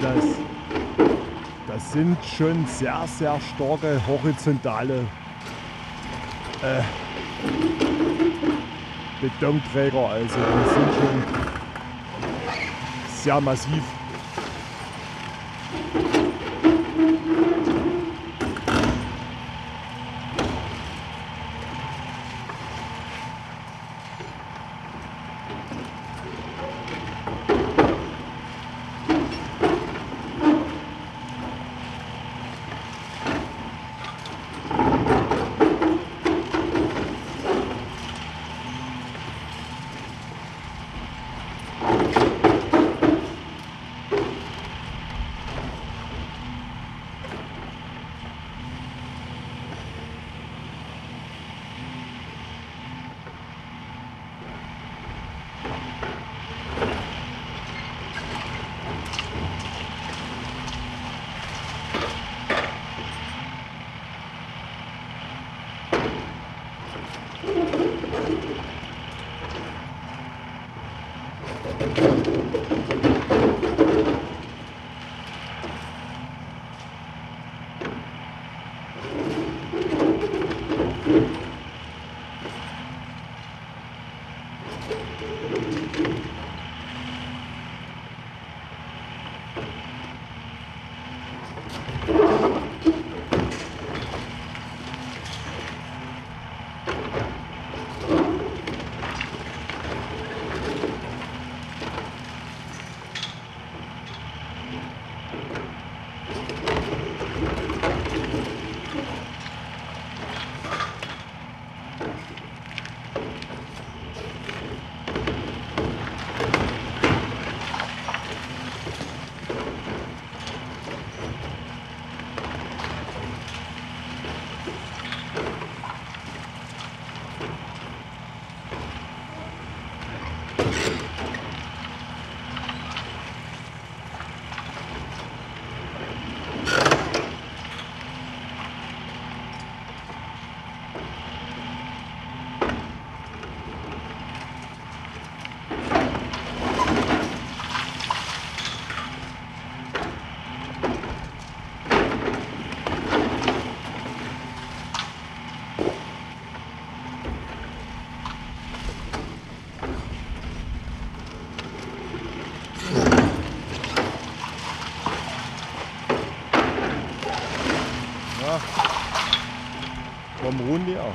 das, das sind schon sehr, sehr starke horizontale äh, Betonträger. Also die sind schon sehr massiv. Vom Rundi auch.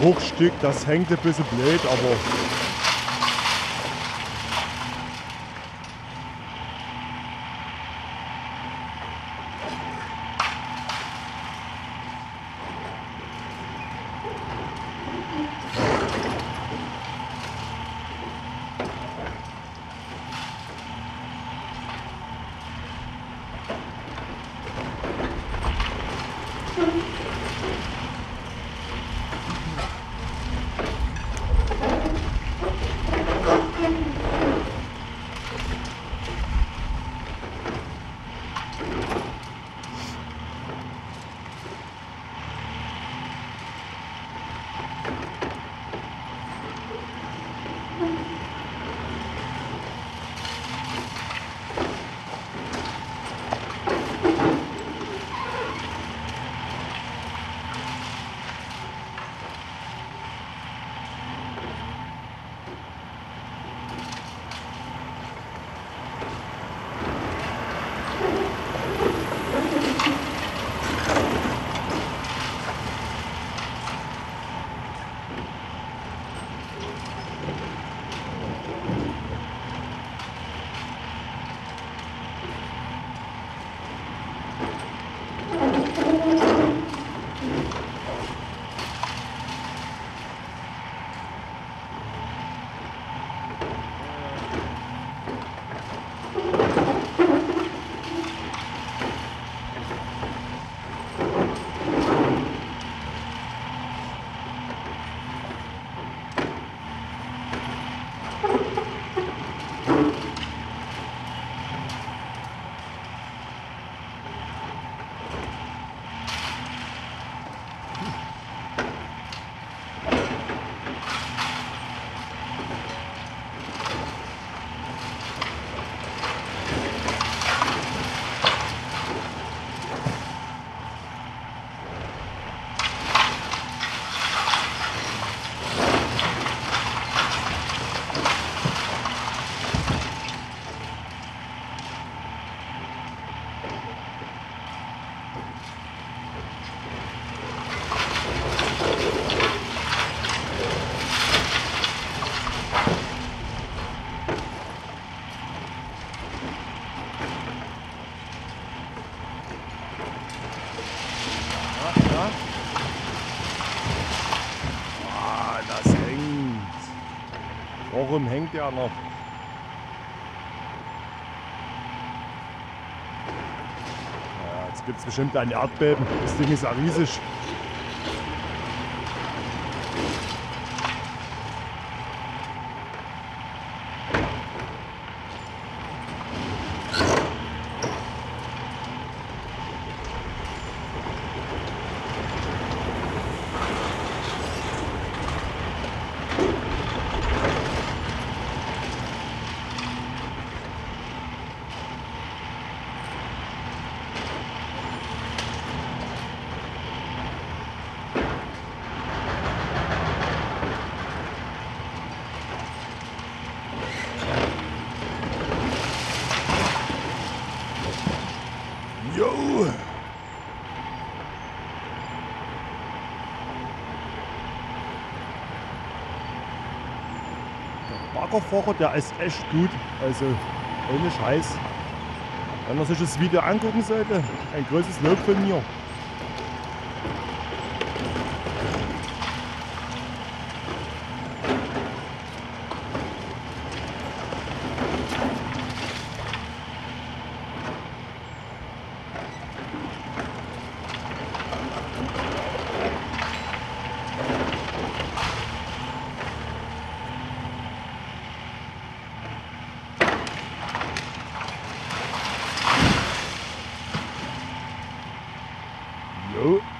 Bruchstück, das hängt ein bisschen blöd, aber Der noch? Ja, jetzt gibt es bestimmt ein Erdbeben. Das Ding ist ja riesig. Baggerfahrer, der ist echt gut. Also ohne Scheiß. Wenn er sich das Video angucken sollte, ein großes Lob von mir. Ooh.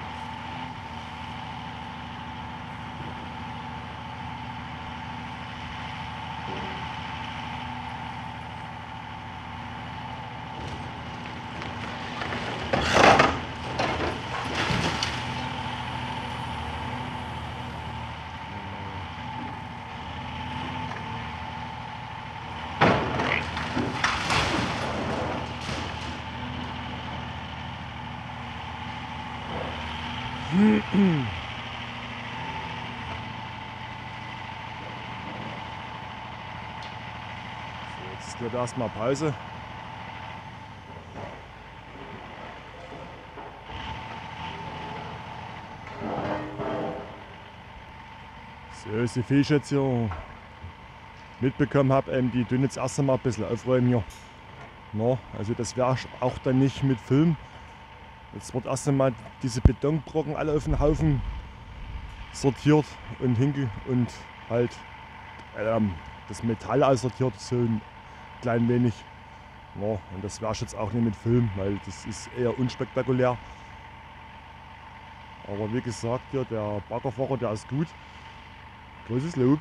jetzt wird erstmal Pause. So, so viel ich jetzt hier mitbekommen habe, ähm, die tun jetzt erst einmal ein bisschen aufräumen hier. No, also das wäre auch dann nicht mit Film, Jetzt wird erst einmal diese Betonbrocken alle auf den Haufen sortiert und hinge und halt ähm, das Metall aussortiert, so ein klein wenig. No, und das wäre jetzt auch nicht mit Film, weil das ist eher unspektakulär. Aber wie gesagt, ja, der Baggerfahrer, der ist gut. Großes Lob.